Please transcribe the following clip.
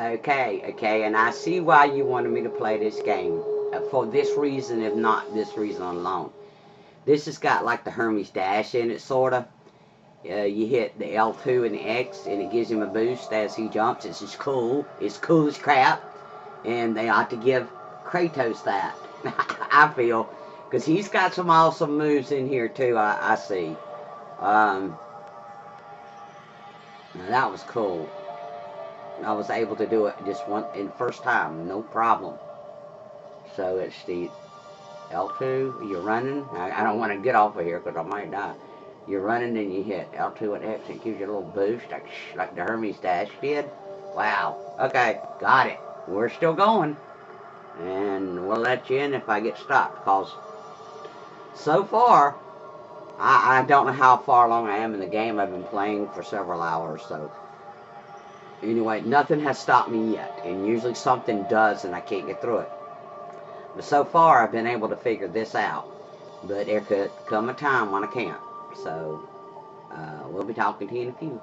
Okay, okay, and I see why you wanted me to play this game. Uh, for this reason, if not this reason alone. This has got like the Hermes Dash in it, sorta. Uh, you hit the L2 and the X, and it gives him a boost as he jumps. It's just cool. It's cool as crap. And they ought to give Kratos that. I feel. Because he's got some awesome moves in here, too, I, I see. Um, that was cool. I was able to do it just one in first time, no problem. So it's the L2, you're running. I, I don't want to get off of here because I might die. You're running and you hit L2 and X. It gives you a little boost like, like the Hermes Dash did. Wow. Okay, got it. We're still going. And we'll let you in if I get stopped because so far, I, I don't know how far along I am in the game. I've been playing for several hours, so anyway, nothing has stopped me yet. And usually something does and I can't get through it. But so far, I've been able to figure this out. But there could come a time when I can't. So, uh, we'll be talking to you in a few.